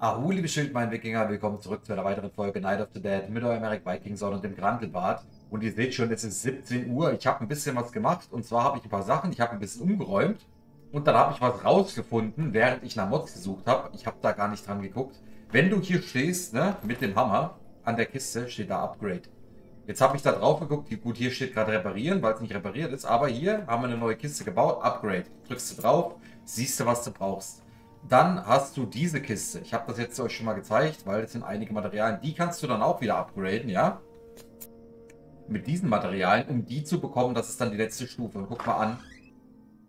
Ahu, liebe Schildmein-Wikinger, willkommen zurück zu einer weiteren Folge Night of the Dead mit eurem Eric Vikingson und dem Grantelbart. Und ihr seht schon, es ist 17 Uhr. Ich habe ein bisschen was gemacht und zwar habe ich ein paar Sachen, ich habe ein bisschen umgeräumt und dann habe ich was rausgefunden, während ich nach Mods gesucht habe. Ich habe da gar nicht dran geguckt. Wenn du hier stehst, ne, mit dem Hammer an der Kiste, steht da Upgrade. Jetzt habe ich da drauf geguckt, gut, hier steht gerade reparieren, weil es nicht repariert ist, aber hier haben wir eine neue Kiste gebaut, Upgrade. Drückst du drauf, siehst du, was du brauchst. Dann hast du diese Kiste. Ich habe das jetzt euch schon mal gezeigt, weil es sind einige Materialien. Die kannst du dann auch wieder upgraden, ja? Mit diesen Materialien, um die zu bekommen, das ist dann die letzte Stufe. Guck mal an.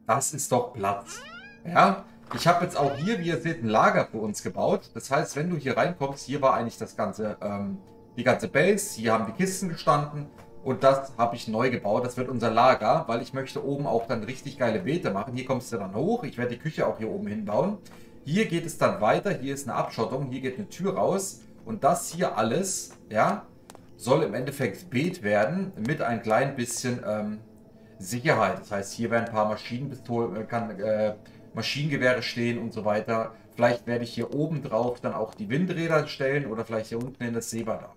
Das ist doch Platz. Ja? Ich habe jetzt auch hier, wie ihr seht, ein Lager für uns gebaut. Das heißt, wenn du hier reinkommst, hier war eigentlich das ganze, ähm, die ganze Base. Hier haben die Kisten gestanden. Und das habe ich neu gebaut. Das wird unser Lager, weil ich möchte oben auch dann richtig geile Beete machen. Hier kommst du dann hoch. Ich werde die Küche auch hier oben hinbauen. Hier geht es dann weiter. Hier ist eine Abschottung. Hier geht eine Tür raus. Und das hier alles, ja, soll im Endeffekt Beet werden mit ein klein bisschen ähm, Sicherheit. Das heißt, hier werden ein paar Maschinenpistolen, äh, kann, äh, Maschinengewehre stehen und so weiter. Vielleicht werde ich hier oben drauf dann auch die Windräder stellen oder vielleicht hier unten in das Seebad.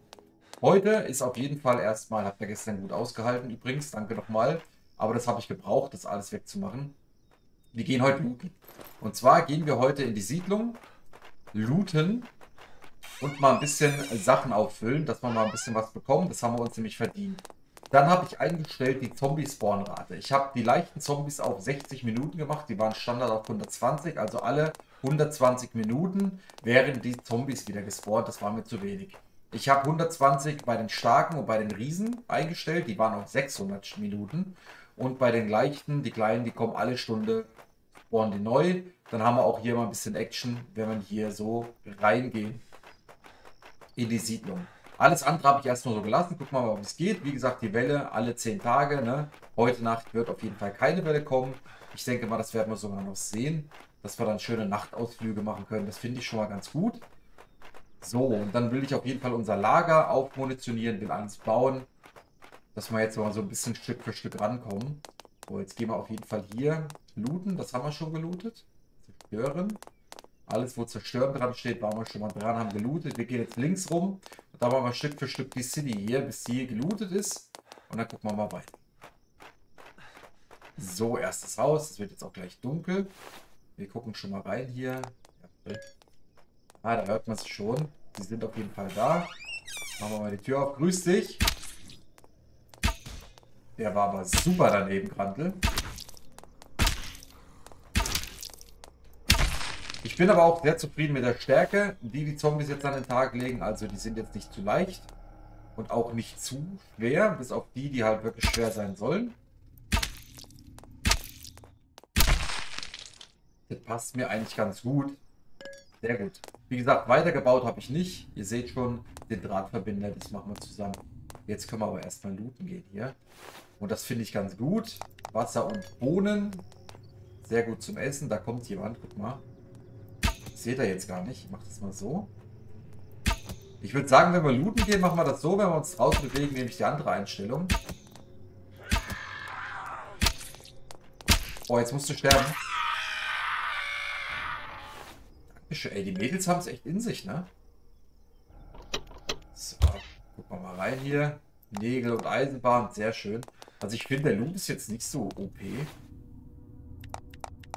Heute ist auf jeden Fall erstmal, habt ihr gestern gut ausgehalten übrigens, danke nochmal. Aber das habe ich gebraucht, das alles wegzumachen. Wir gehen heute looten. Und zwar gehen wir heute in die Siedlung, looten und mal ein bisschen Sachen auffüllen, dass wir mal ein bisschen was bekommen. Das haben wir uns nämlich verdient. Dann habe ich eingestellt die Zombie-Spawn-Rate. Ich habe die leichten Zombies auf 60 Minuten gemacht. Die waren Standard auf 120. Also alle 120 Minuten wären die Zombies wieder gespawnt. Das war mir zu wenig. Ich habe 120 bei den Starken und bei den Riesen eingestellt. Die waren auf 600 Minuten. Und bei den leichten, die kleinen, die kommen alle Stunde, spawnen die neu. Dann haben wir auch hier mal ein bisschen Action, wenn man hier so reingehen in die Siedlung. Alles andere habe ich erst nur so gelassen. Guck mal, wie es geht. Wie gesagt, die Welle alle 10 Tage. Ne? Heute Nacht wird auf jeden Fall keine Welle kommen. Ich denke mal, das werden wir sogar noch sehen. Dass wir dann schöne Nachtausflüge machen können. Das finde ich schon mal ganz gut. So, und dann will ich auf jeden Fall unser Lager aufmunitionieren, will alles bauen. Dass wir jetzt mal so ein bisschen Stück für Stück rankommen. So, jetzt gehen wir auf jeden Fall hier looten. Das haben wir schon gelootet. Zerstören. Alles, wo zerstören dran steht, waren wir schon mal dran, haben gelootet. Wir gehen jetzt links rum. Und da machen wir Stück für Stück die City hier, bis die hier gelootet ist. Und dann gucken wir mal weiter. So, erstes Haus. Es wird jetzt auch gleich dunkel. Wir gucken schon mal rein hier. Ah, da hört man es schon. Die sind auf jeden Fall da. Machen wir mal die Tür auf. Grüß dich. Der war aber super daneben, Grantel. Ich bin aber auch sehr zufrieden mit der Stärke, die die Zombies jetzt an den Tag legen. Also die sind jetzt nicht zu leicht und auch nicht zu schwer, bis auf die, die halt wirklich schwer sein sollen. Das passt mir eigentlich ganz gut. Sehr gut. Wie gesagt, weitergebaut habe ich nicht. Ihr seht schon, den Drahtverbinder, das machen wir zusammen. Jetzt können wir aber erstmal looten gehen hier. Und das finde ich ganz gut. Wasser und Bohnen. Sehr gut zum Essen. Da kommt jemand. Guck mal. Das seht ihr jetzt gar nicht. Ich mache das mal so. Ich würde sagen, wenn wir looten gehen, machen wir das so. Wenn wir uns draußen bewegen, nehme ich die andere Einstellung. Oh, jetzt musst du sterben. Ey, die Mädels haben es echt in sich, ne? So, gucken wir mal rein hier. Nägel und Eisenbahn, sehr schön. Also ich finde, der Loop ist jetzt nicht so OP.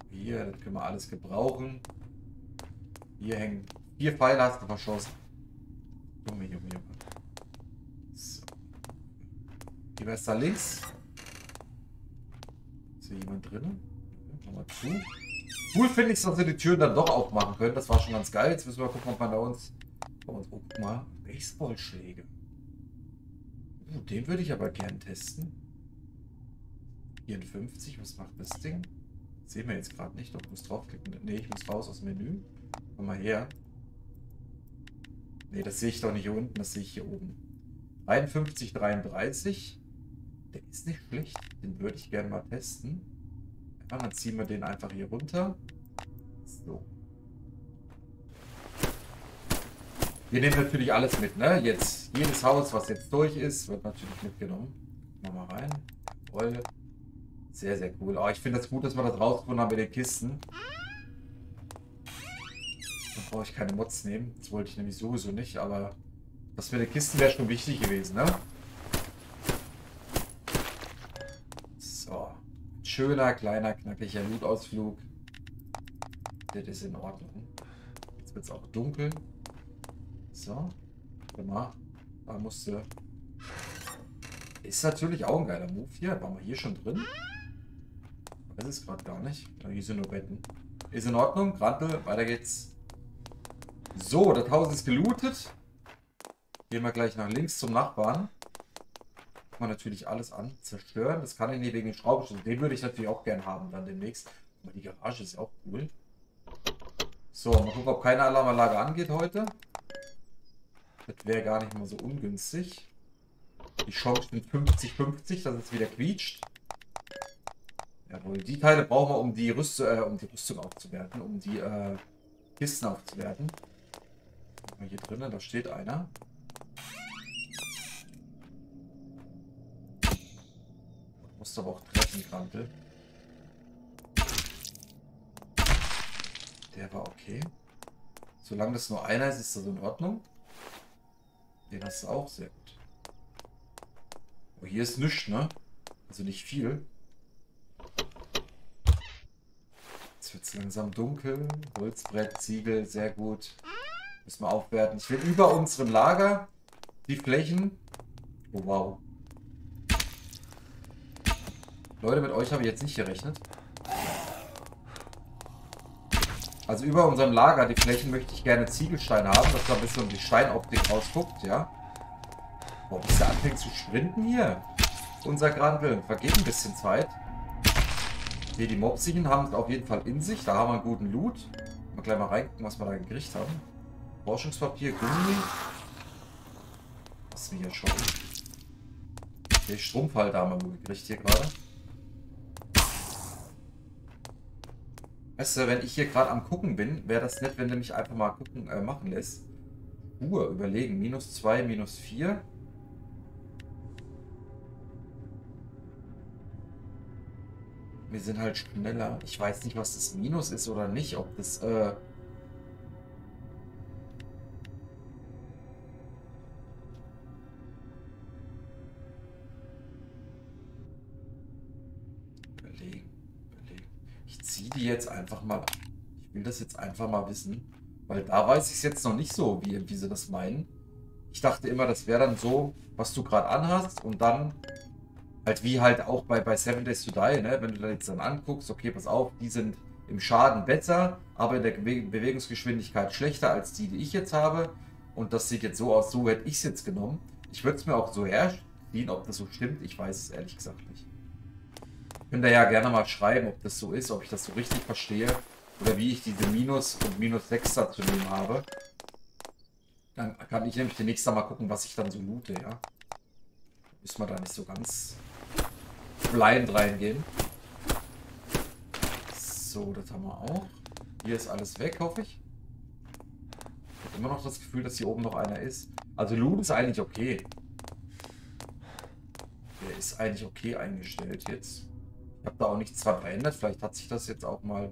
Hier, das können wir alles gebrauchen. Hier hängen vier Pfeile hast du verschossen. Junge, Junge, Junge. So. Wir jetzt da links. Ist hier jemand drin? Wir zu. Cool finde ich dass wir die Türen dann doch aufmachen können. Das war schon ganz geil. Jetzt müssen wir gucken, ob man da uns... Oh, guck mal. Baseballschläge. Uh, den würde ich aber gern testen. 54, was macht das Ding? Sehen wir jetzt gerade nicht. Doch, ich muss draufklicken. Ne, ich muss raus aus dem Menü. Komm mal her. Ne, das sehe ich doch nicht hier unten, das sehe ich hier oben. 53, 33. Der ist nicht schlecht. Den würde ich gerne mal testen. Ja, dann ziehen wir den einfach hier runter. So. Wir nehmen natürlich alles mit, ne? Jetzt, jedes Haus, was jetzt durch ist, wird natürlich mitgenommen. Machen mal rein. Jawohl. Sehr, sehr cool. Oh, ich finde das gut, dass wir das rausgefunden haben mit den Kisten. Und brauche ich keine Mods nehmen. Das wollte ich nämlich sowieso nicht, aber das mit den Kisten wäre schon wichtig gewesen, ne? So. Schöner, kleiner, knackiger Loot-Ausflug. Das ist in Ordnung. Jetzt wird es auch dunkel. So. Mal. Da musste... Ist natürlich auch ein geiler Move hier. Waren wir hier schon drin? Weiß es gerade gar nicht. Ja, hier sind nur Betten. Ist in Ordnung. Grandel, weiter geht's. So, das Haus ist gelootet. Gehen wir gleich nach links zum Nachbarn. Kann man natürlich alles an. Zerstören. Das kann ich nicht wegen den Schraubenschlüssel. Den würde ich natürlich auch gern haben dann demnächst. Aber die Garage ist auch cool. So, mal gucken, ob keine Alarmanlage angeht heute. Das wäre gar nicht mal so ungünstig. Die Chance sind 50-50, dass es wieder quietscht. Jawohl, die Teile brauchen wir, um die, Rüst äh, um die Rüstung aufzuwerten, um die äh, Kisten aufzuwerten. Hier drinnen, da steht einer. Musst aber auch treffen, Krantel. Der war okay. Solange das nur einer ist, ist das in Ordnung. Den hast du auch sehr gut. Oh, hier ist nichts, ne? Also nicht viel. Jetzt wird es langsam dunkel. Holzbrett, Ziegel, sehr gut. Müssen wir aufwerten. Ich will über unserem Lager die Flächen. Oh, wow. Leute, mit euch habe ich jetzt nicht gerechnet. Also über unserem Lager, die Flächen, möchte ich gerne Ziegelsteine haben, dass da ein bisschen um die Steinoptik rausguckt, ja. Boah, bis der anfängt zu sprinten hier. Unser Grandel. Vergeht ein bisschen Zeit. Hier, die Mopsigen haben es auf jeden Fall in sich. Da haben wir einen guten Loot. Mal gleich mal reingucken, was wir da gekriegt haben. Forschungspapier, Gummi. Was wir hier schon. Okay, Strumpfhalter haben wir gekriegt hier gerade. Weißt du, wenn ich hier gerade am gucken bin, wäre das nett, wenn du mich einfach mal gucken äh, machen lässt. Uhr überlegen. Minus 2, minus 4. Wir sind halt schneller. Ich weiß nicht, was das Minus ist oder nicht. Ob das, äh... ziehe die jetzt einfach mal... Ich will das jetzt einfach mal wissen. Weil da weiß ich es jetzt noch nicht so, wie, wie sie das meinen. Ich dachte immer, das wäre dann so, was du gerade anhast und dann halt wie halt auch bei, bei Seven Days to Die, ne? wenn du da jetzt dann anguckst, okay, pass auf, die sind im Schaden besser, aber in der Bewegungsgeschwindigkeit schlechter als die, die ich jetzt habe. Und das sieht jetzt so aus, so hätte ich es jetzt genommen. Ich würde es mir auch so herziehen, ob das so stimmt, ich weiß es ehrlich gesagt nicht. Könnt ihr ja gerne mal schreiben, ob das so ist, ob ich das so richtig verstehe. Oder wie ich diese Minus und Minus 6 da zu nehmen habe. Dann kann ich nämlich demnächst mal gucken, was ich dann so loote, ja. Müssen wir da nicht so ganz blind reingehen. So, das haben wir auch. Hier ist alles weg, hoffe ich. Ich habe immer noch das Gefühl, dass hier oben noch einer ist. Also Loot ist eigentlich okay. Der ist eigentlich okay eingestellt jetzt. Ich habe da auch nichts dran verändert. Vielleicht hat sich das jetzt auch mal...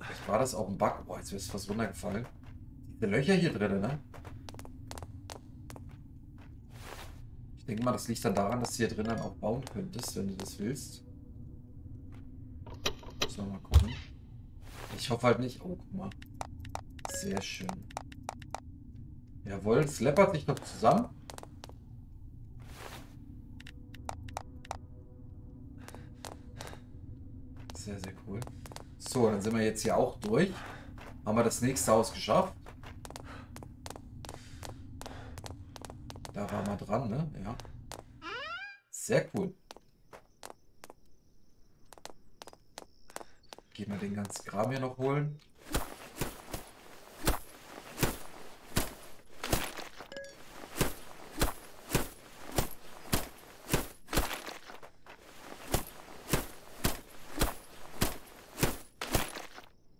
Vielleicht war das auch ein Bug. Boah, jetzt ist fast runtergefallen. Diese Löcher hier drin, ne? Ich denke mal, das liegt dann daran, dass du hier drin dann auch bauen könntest, wenn du das willst. Wir mal gucken. Ich hoffe halt nicht. Oh, guck mal. Sehr schön. Jawohl, es läppert sich noch zusammen. Sehr, sehr cool. So, dann sind wir jetzt hier auch durch. Haben wir das nächste Haus geschafft. Da war mal dran, ne? Ja. Sehr cool. Gehen wir den ganzen Kram hier noch holen.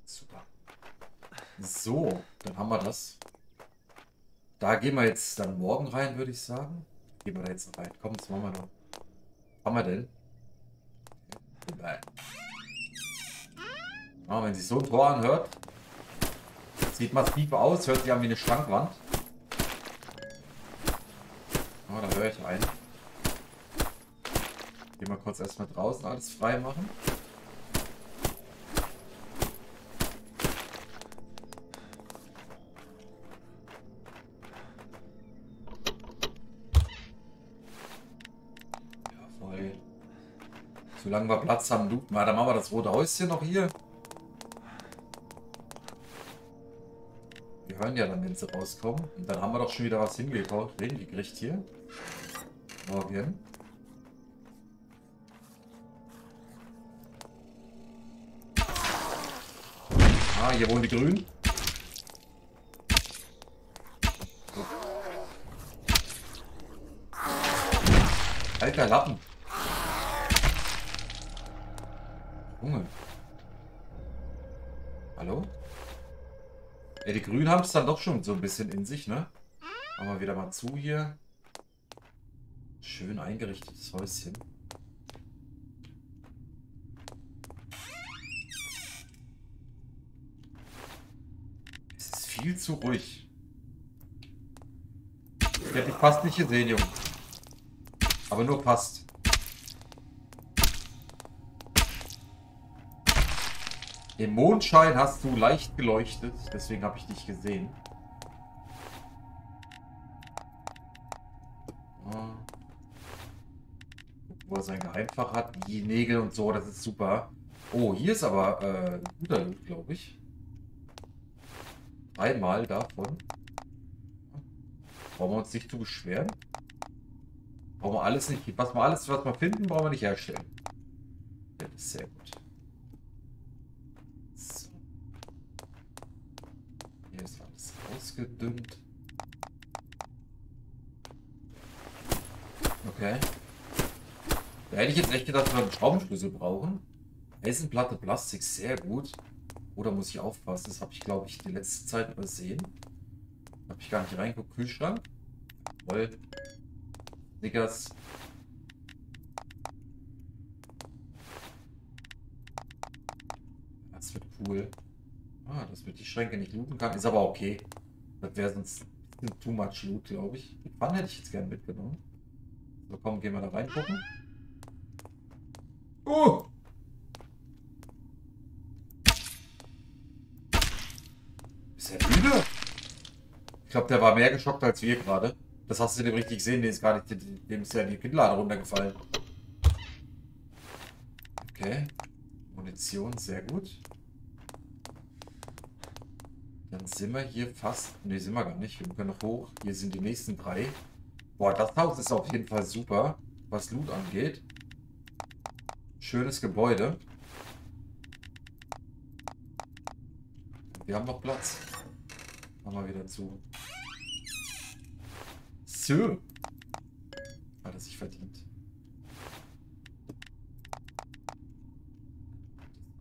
Super. So, dann haben wir das. Da gehen wir jetzt dann morgen rein, würde ich sagen. Gehen wir da jetzt rein. Komm, was machen wir noch? Haben wir denn? Ja, wenn sich so ein Tor anhört, sieht massiv aus, hört sich an wie eine Schrankwand. Oh, da höre ich einen. Gehen wir kurz erstmal draußen alles frei machen. Solange wir Platz haben, looten wir. Dann machen wir das rote Häuschen noch hier. Wir hören ja dann, wenn sie rauskommen. Und dann haben wir doch schon wieder was hingekriegt hier. Morgen. Ah, hier wohnen die Grünen. Alter Lappen. Junge. Hallo? Ja, die Grünen haben es dann doch schon so ein bisschen in sich, ne? Machen wir wieder mal zu hier. Schön eingerichtetes Häuschen. Es ist viel zu ruhig. Ich hätte dich fast nicht gesehen, Junge. Aber nur passt. Im Mondschein hast du leicht geleuchtet, deswegen habe ich dich gesehen. Ah. Wo er sein Geheimfach hat, die Nägel und so, das ist super. Oh, hier ist aber äh, guter Loot, glaube ich. Einmal davon. Brauchen wir uns nicht zu beschweren. Brauchen wir alles nicht. Was wir alles, was wir finden, brauchen wir nicht herstellen. Das ist sehr gut. Ausgedünnt. Okay. Da hätte ich jetzt echt gedacht, wir einen Schraubenschlüssel brauchen. Eisenplatte, Plastik, sehr gut. Oder muss ich aufpassen? Das habe ich, glaube ich, die letzte Zeit übersehen. Habe ich gar nicht reingeguckt. Kühlschrank. Voll. Snickers. Das wird cool. Ah, dass wir die Schränke nicht looten kann. Ist aber okay. Das wäre sonst too much Loot, glaube ich. Die Pfanne hätte ich jetzt gerne mitgenommen. So, komm, gehen wir da rein gucken. Oh! Ist er müde? Ich glaube, der war mehr geschockt als wir gerade. Das hast du dem richtig gesehen. Der ist gar nicht, dem ist ja die Kinnlade runtergefallen. Okay. Munition, sehr gut. Dann sind wir hier fast... Ne, sind wir gar nicht. Wir können noch hoch. Hier sind die nächsten drei. Boah, das Haus ist auf jeden Fall super, was Loot angeht. Schönes Gebäude. Wir haben noch Platz. Machen wir wieder zu. So. Hat er sich verdient.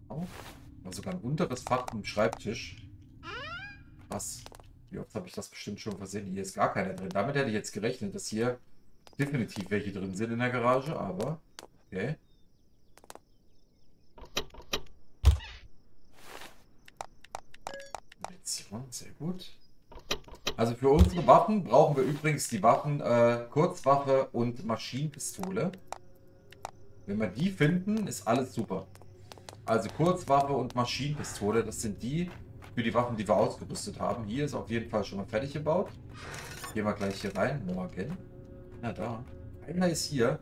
Auch. sogar ein unteres Fach im Schreibtisch. Was? Wie oft habe ich das bestimmt schon versehen? Hier ist gar keiner drin. Damit hätte ich jetzt gerechnet, dass hier definitiv welche drin sind in der Garage, aber okay. Munition, sehr gut. Also für unsere Waffen brauchen wir übrigens die Waffen äh, Kurzwaffe und Maschinenpistole. Wenn wir die finden, ist alles super. Also Kurzwaffe und Maschinenpistole, das sind die, für die Waffen, die wir ausgerüstet haben. Hier ist auf jeden Fall schon mal fertig gebaut. Gehen wir gleich hier rein. Morgen. Na da. Einer ist hier.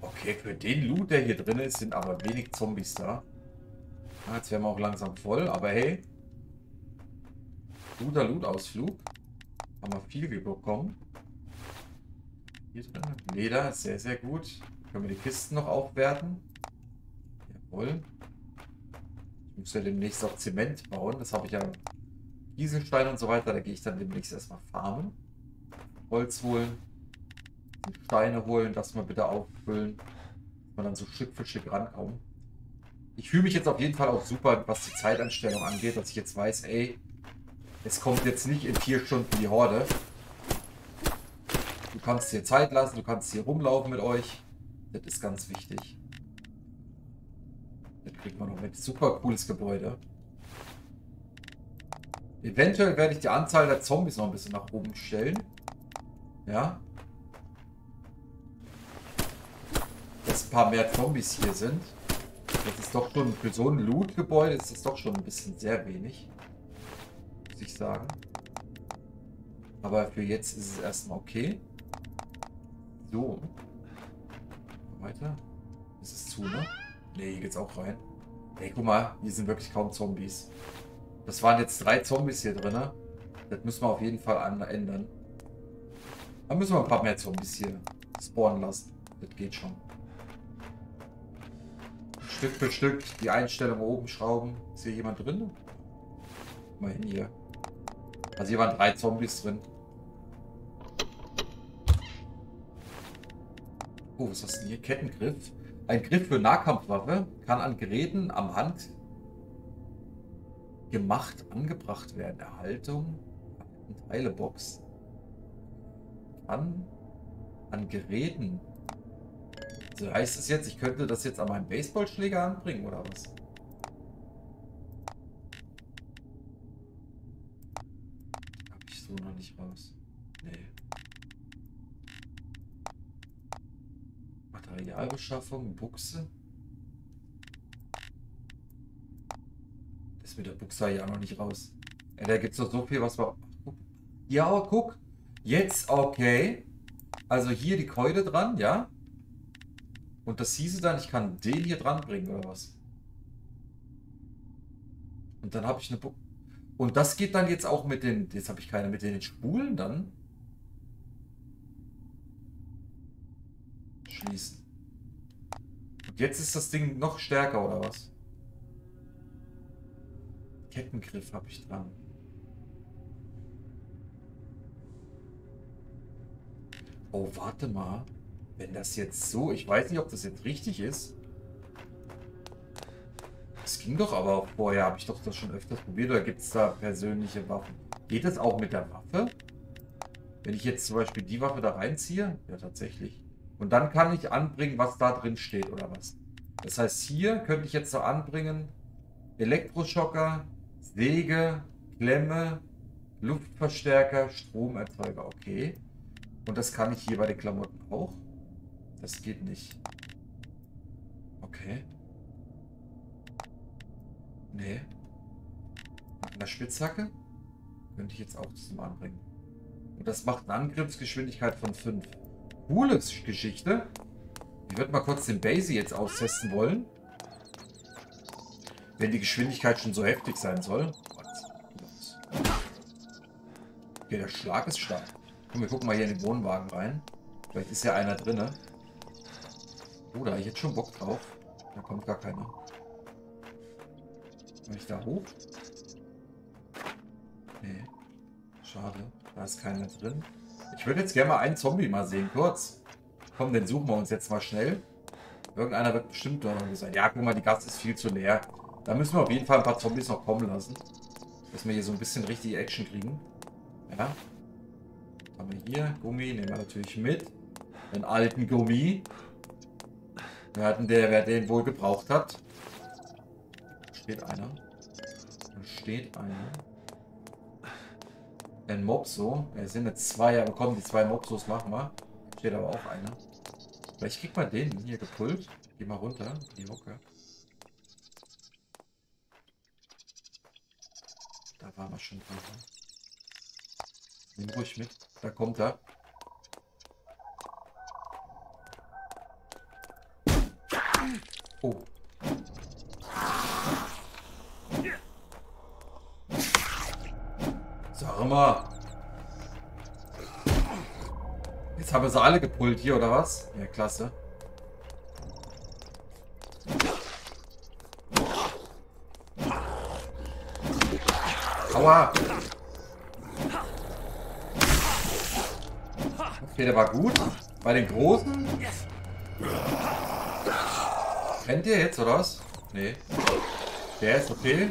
Okay, für den Loot, der hier drin ist, sind aber wenig Zombies da. Ja, jetzt werden wir auch langsam voll, aber hey. Guter Loot-Ausflug. Haben wir viel bekommen. Hier drin. Leder, sehr, sehr gut. Können wir die Kisten noch aufwerten. Jawohl. Ich muss ja demnächst auch Zement bauen. Das habe ich ja Kieselstein und so weiter. Da gehe ich dann demnächst erstmal farmen. Holz holen. Steine holen, das mal bitte auffüllen. Dass man dann so Stück für Stück rankommen. Ich fühle mich jetzt auf jeden Fall auch super, was die Zeitanstellung angeht, dass ich jetzt weiß, ey, es kommt jetzt nicht in vier Stunden die Horde. Du kannst hier Zeit lassen, du kannst hier rumlaufen mit euch. Das ist ganz wichtig kriegt man noch mit. Super cooles Gebäude. Eventuell werde ich die Anzahl der Zombies noch ein bisschen nach oben stellen. Ja. Dass ein paar mehr Zombies hier sind. Das ist doch schon für so ein Loot-Gebäude ist das doch schon ein bisschen sehr wenig. Muss ich sagen. Aber für jetzt ist es erstmal okay. So. Weiter. Ist es zu, ne? Ne, hier geht's auch rein. Ey, guck mal, hier sind wirklich kaum Zombies. Das waren jetzt drei Zombies hier drin. Das müssen wir auf jeden Fall ändern. Da müssen wir ein paar mehr Zombies hier spawnen lassen. Das geht schon. Stück für Stück die Einstellung oben schrauben. Ist hier jemand drin? Mal hin hier. Also hier waren drei Zombies drin. Oh, was ist das denn hier? Kettengriff. Ein Griff für Nahkampfwaffe kann an Geräten am Hand gemacht angebracht werden. Erhaltung. Teilebox. Kann an Geräten. So heißt es jetzt, ich könnte das jetzt an meinem Baseballschläger anbringen oder was? Hab ich so noch nicht raus. Nee. Materialbeschaffung, Buchse. Das mit der Buchse ja noch nicht raus. Ja, da gibt es doch so viel, was wir... Ja, guck. Jetzt okay. Also hier die Keule dran, ja? Und das hieße dann, ich kann den hier dran bringen oder was? Und dann habe ich eine... Bu und das geht dann jetzt auch mit den... Jetzt habe ich keine mit den Spulen dann. Schließen. Jetzt ist das Ding noch stärker oder was? Kettengriff habe ich dran. Oh, warte mal. Wenn das jetzt so... Ich weiß nicht, ob das jetzt richtig ist. Das ging doch aber auch vorher. Habe ich doch das schon öfters probiert. Oder gibt es da persönliche Waffen? Geht das auch mit der Waffe? Wenn ich jetzt zum Beispiel die Waffe da reinziehe? Ja, tatsächlich. Und dann kann ich anbringen, was da drin steht, oder was? Das heißt, hier könnte ich jetzt so anbringen Elektroschocker, Säge, Klemme, Luftverstärker, Stromerzeuger. Okay. Und das kann ich hier bei den Klamotten auch. Das geht nicht. Okay. Nee. Mit einer Spitzhacke könnte ich jetzt auch zum Anbringen. Und das macht eine Angriffsgeschwindigkeit von 5. Coole Geschichte. Ich würde mal kurz den Basie jetzt austesten wollen. Wenn die Geschwindigkeit schon so heftig sein soll. Okay, der Schlag ist stark. Komm, wir gucken mal hier in den Wohnwagen rein. Vielleicht ist ja einer drin. Oh, da habe ich jetzt schon Bock drauf. Da kommt gar keiner. Kann ich da hoch? Nee. Schade. Da ist keiner drin. Ich würde jetzt gerne mal einen Zombie mal sehen, kurz. Komm, den suchen wir uns jetzt mal schnell. Irgendeiner wird bestimmt da sein. Ja, guck mal, die Gas ist viel zu leer. Da müssen wir auf jeden Fall ein paar Zombies noch kommen lassen. Dass wir hier so ein bisschen richtig Action kriegen. Ja. Haben wir hier? Gummi nehmen wir natürlich mit. Den alten Gummi. Wer, hatten der, wer den wohl gebraucht hat? Steht einer. Da steht einer. Ein Mopso. Es sind jetzt zwei, aber komm, die zwei Mopsos machen wir. Steht aber auch einer. Vielleicht kriegt man den hier gepult. Geh mal runter, die Hocke. Da waren wir schon dran. Nimm ruhig mit. Da kommt er. Oh. Sag mal. Jetzt haben wir sie alle gepult hier, oder was? Ja, klasse. Aua! Okay, der war gut. Bei den Großen Rennt der jetzt, oder was? Nee. Der ist okay.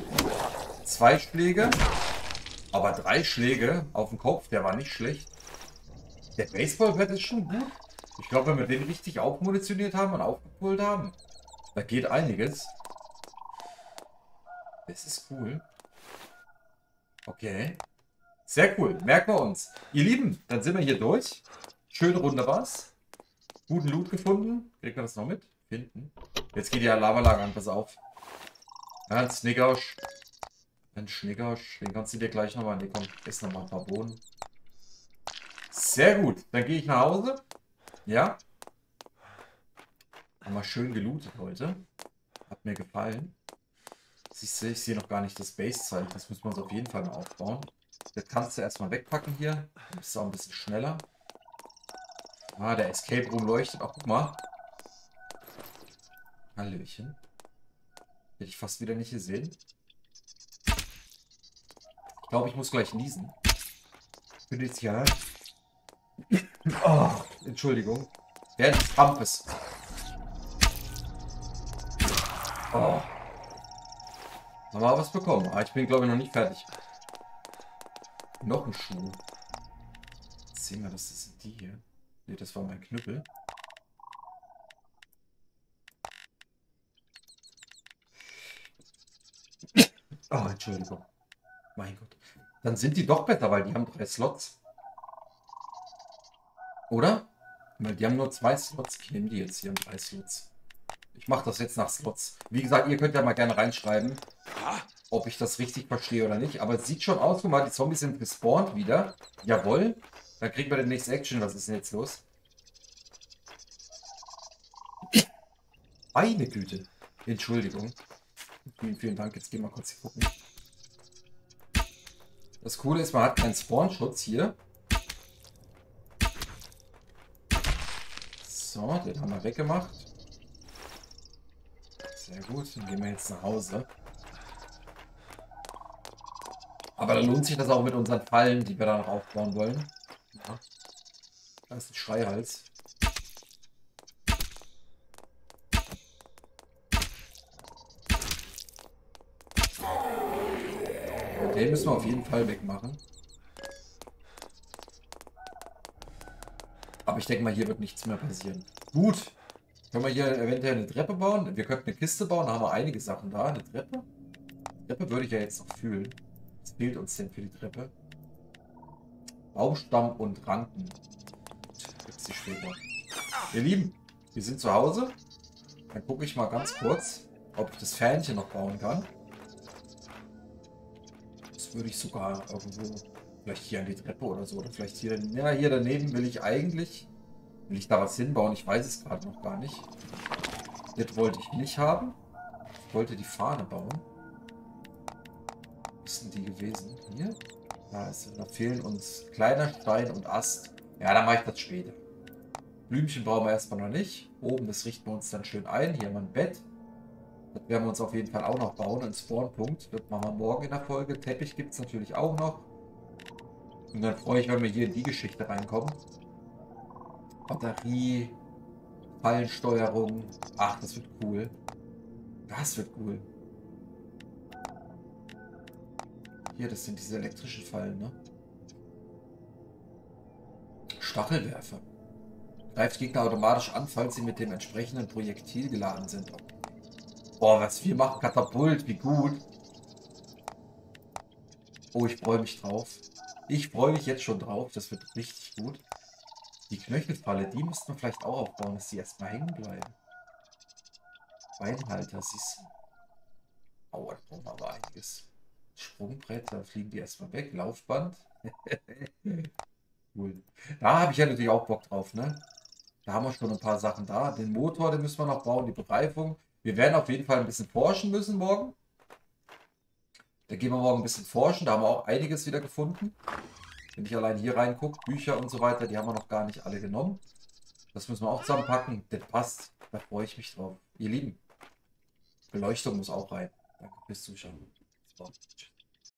Zwei Schläge. Aber drei Schläge auf den Kopf, der war nicht schlecht. Der Baseballbrett ist schon gut. Ich glaube, wenn wir den richtig aufmunitioniert haben und aufgepult haben, da geht einiges. Das ist cool. Okay. Sehr cool. Merken wir uns. Ihr Lieben, dann sind wir hier durch. Schöne Runde war's. Guten Loot gefunden. Kriegt man das noch mit? Finden. Jetzt geht die Alarmanlage an. Pass auf. Ja, Snickers. Ein Snickers. Den kannst du dir gleich nochmal... Nee, komm, ess nochmal ein paar Bohnen. Sehr gut. Dann gehe ich nach Hause. Ja. Haben wir schön gelootet heute. Hat mir gefallen. Siehst du, ich sehe noch gar nicht das Base-Zeichen. Das müssen wir uns auf jeden Fall mal aufbauen. Das kannst du erstmal wegpacken hier. Dann bist du auch ein bisschen schneller. Ah, der Escape Room leuchtet. Ach, guck mal. Hallöchen. Hätte ich fast wieder nicht gesehen. Glaube, ich muss gleich niesen. Jetzt ja. Oh, Entschuldigung. Während des Kampfes. Oh. Haben wir was bekommen. Ah, ich bin, glaube ich, noch nicht fertig. Noch ein Schuh. Jetzt sehen wir, das sind die hier. Ne, das war mein Knüppel. Oh, Entschuldigung. Mein Gott. Dann sind die doch besser, weil die haben drei Slots. Oder? Weil die haben nur zwei Slots. Ich nehme die jetzt hier, drei Slots. Ich mache das jetzt nach Slots. Wie gesagt, ihr könnt ja mal gerne reinschreiben, ob ich das richtig verstehe oder nicht. Aber es sieht schon aus, guck mal, die Zombies sind gespawnt wieder. Jawohl. Dann kriegen wir den nächsten Action. Was ist denn jetzt los? Meine Güte. Entschuldigung. Vielen, vielen Dank. Jetzt gehen wir kurz hier gucken. Das Coole ist, man hat keinen Spawn-Schutz hier. So, den haben wir weggemacht. Sehr gut, dann gehen wir jetzt nach Hause. Aber dann lohnt sich das auch mit unseren Fallen, die wir da noch aufbauen wollen. Ja. Da ist ein Schreihals. Den müssen wir auf jeden Fall wegmachen. Aber ich denke mal, hier wird nichts mehr passieren. Gut. Können wir hier eventuell eine Treppe bauen? Wir könnten eine Kiste bauen, da haben wir einige Sachen da. Eine Treppe? Treppe würde ich ja jetzt noch fühlen. Was fehlt uns denn für die Treppe? Baumstamm und Ranken. Gibt's die später. Ihr Lieben, wir sind zu Hause. Dann gucke ich mal ganz kurz, ob ich das Fähnchen noch bauen kann würde ich sogar irgendwo, vielleicht hier an die Treppe oder so, oder vielleicht hier, ja, hier daneben will ich eigentlich, will ich da was hinbauen, ich weiß es gerade noch gar nicht. Das wollte ich nicht haben. Ich wollte die Fahne bauen. Wo ist denn die gewesen? Hier? Da, ist, da fehlen uns kleiner Stein und Ast. Ja, dann mache ich das später. Blümchen brauchen wir erstmal noch nicht. Oben, das richten wir uns dann schön ein. Hier haben wir ein Bett. Werden wir uns auf jeden Fall auch noch bauen. Ein Spawnpunkt. Das machen wir morgen in der Folge. Teppich gibt es natürlich auch noch. Und dann freue ich, wenn wir hier in die Geschichte reinkommen. Batterie, Fallensteuerung. Ach, das wird cool. Das wird cool. Hier, das sind diese elektrischen Fallen, ne? Stachelwerfer. Greift Gegner automatisch an, falls sie mit dem entsprechenden Projektil geladen sind. Boah, was wir machen, Katapult, wie gut. Oh, ich freue mich drauf. Ich freue mich jetzt schon drauf, das wird richtig gut. Die Knöchelfalle, die müssten wir vielleicht auch aufbauen, dass sie erstmal hängen bleiben. Beinhalter, siehst du. Aua, da brauchen wir aber einiges. Sprungbrett, da fliegen die erstmal weg. Laufband. cool. Da habe ich ja natürlich auch Bock drauf, ne? Da haben wir schon ein paar Sachen da. Den Motor, den müssen wir noch bauen, die Bereifung. Wir werden auf jeden Fall ein bisschen forschen müssen morgen. Da gehen wir morgen ein bisschen forschen. Da haben wir auch einiges wieder gefunden. Wenn ich allein hier reingucke, Bücher und so weiter, die haben wir noch gar nicht alle genommen. Das müssen wir auch zusammenpacken. Das passt. Da freue ich mich drauf. Ihr Lieben, Beleuchtung muss auch rein. Danke fürs Zuschauen. So.